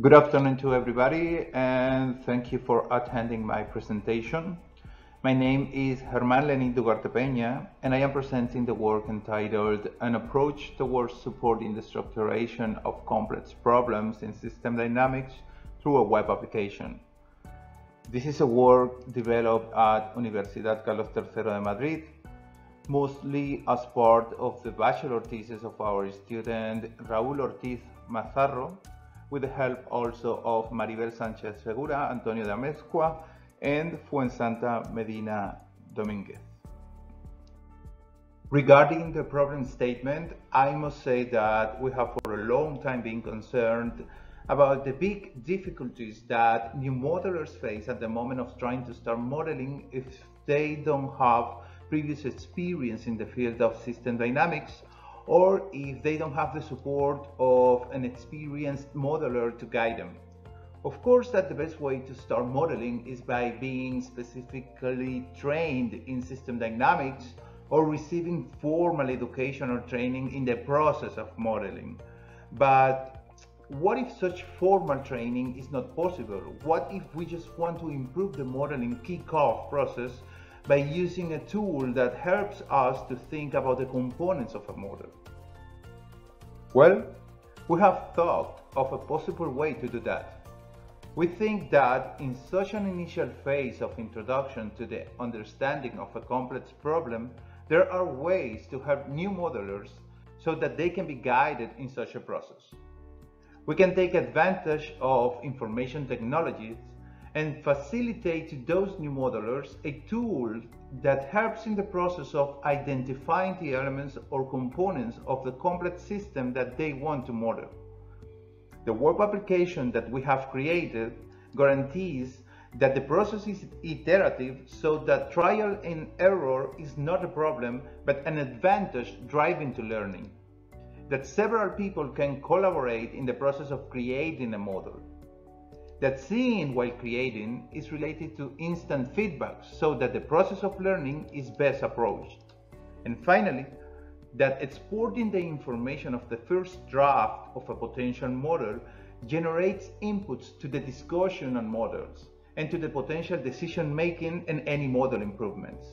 Good afternoon to everybody and thank you for attending my presentation. My name is Germán Lenin Dugarte Peña and I am presenting the work entitled An Approach Towards Supporting the Structuration of Complex Problems in System Dynamics through a Web Application. This is a work developed at Universidad Carlos III de Madrid, mostly as part of the bachelor thesis of our student Raúl Ortiz Mazarro, with the help also of Maribel Sanchez Segura, Antonio de Amescua, and Fuensanta Medina Dominguez. Regarding the problem statement, I must say that we have for a long time been concerned about the big difficulties that new modelers face at the moment of trying to start modeling if they don't have previous experience in the field of system dynamics or if they don't have the support of an experienced modeler to guide them. Of course that the best way to start modeling is by being specifically trained in system dynamics or receiving formal education or training in the process of modeling. But what if such formal training is not possible? What if we just want to improve the modeling kickoff process by using a tool that helps us to think about the components of a model? Well, we have thought of a possible way to do that. We think that in such an initial phase of introduction to the understanding of a complex problem, there are ways to help new modelers so that they can be guided in such a process. We can take advantage of information technologies and facilitate those new modelers a tool that helps in the process of identifying the elements or components of the complex system that they want to model. The web application that we have created guarantees that the process is iterative so that trial and error is not a problem but an advantage driving to learning. That several people can collaborate in the process of creating a model that seeing while creating is related to instant feedback so that the process of learning is best approached. And finally, that exporting the information of the first draft of a potential model generates inputs to the discussion on models and to the potential decision making and any model improvements.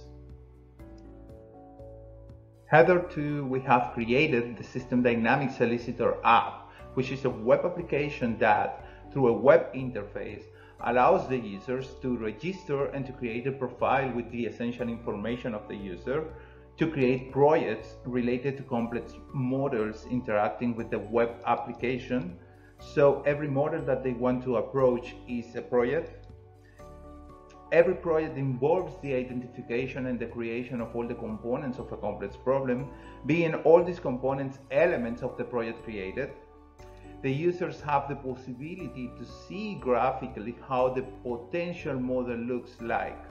Hitherto, we have created the System Dynamics Elicitor app, which is a web application that through a web interface allows the users to register and to create a profile with the essential information of the user, to create projects related to complex models interacting with the web application. So every model that they want to approach is a project. Every project involves the identification and the creation of all the components of a complex problem, being all these components elements of the project created the users have the possibility to see graphically how the potential model looks like,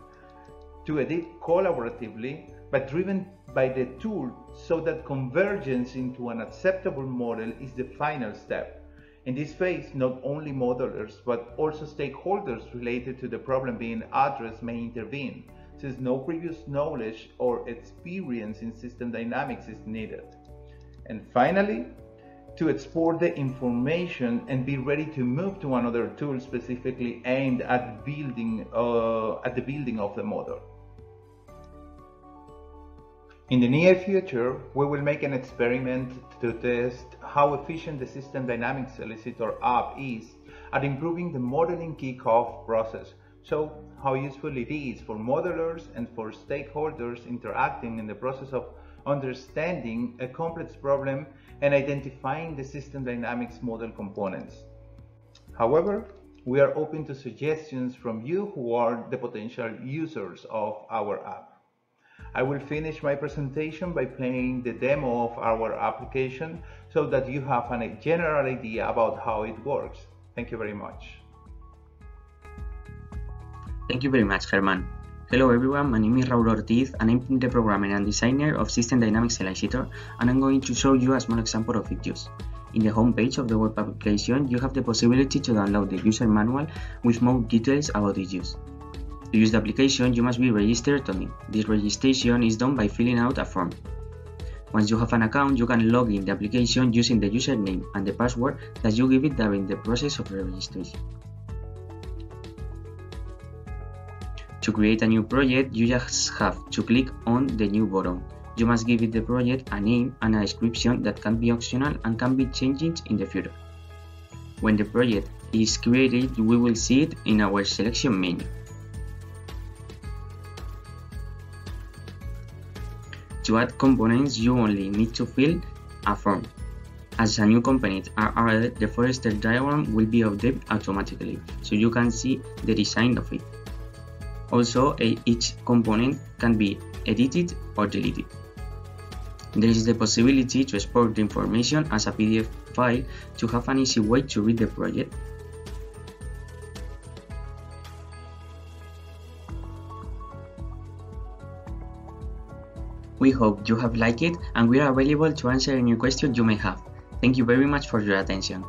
to edit collaboratively, but driven by the tool so that convergence into an acceptable model is the final step. In this phase, not only modelers, but also stakeholders related to the problem being addressed may intervene, since no previous knowledge or experience in system dynamics is needed. And finally, to export the information and be ready to move to another tool specifically aimed at building uh, at the building of the model. In the near future, we will make an experiment to test how efficient the System Dynamics Elicitor app is at improving the modeling kickoff process, so how useful it is for modelers and for stakeholders interacting in the process of understanding a complex problem and identifying the system dynamics model components. However, we are open to suggestions from you who are the potential users of our app. I will finish my presentation by playing the demo of our application so that you have a general idea about how it works. Thank you very much. Thank you very much, Germán. Hello everyone, my name is Raul Ortiz and I'm the programmer and designer of System Dynamics Elicitor and I'm going to show you a small example of its use. In the home page of the web application, you have the possibility to download the user manual with more details about its use. To use the application, you must be registered on it. This registration is done by filling out a form. Once you have an account, you can log in the application using the username and the password that you give it during the process of registration. To create a new project, you just have to click on the new button. You must give the project a name and a description that can be optional and can be changed in the future. When the project is created, we will see it in our selection menu. To add components, you only need to fill a form. As a new component are added, the Forrester diagram will be updated automatically, so you can see the design of it. Also, each component can be edited or deleted. There is the possibility to export the information as a PDF file to have an easy way to read the project. We hope you have liked it and we are available to answer any questions you may have. Thank you very much for your attention.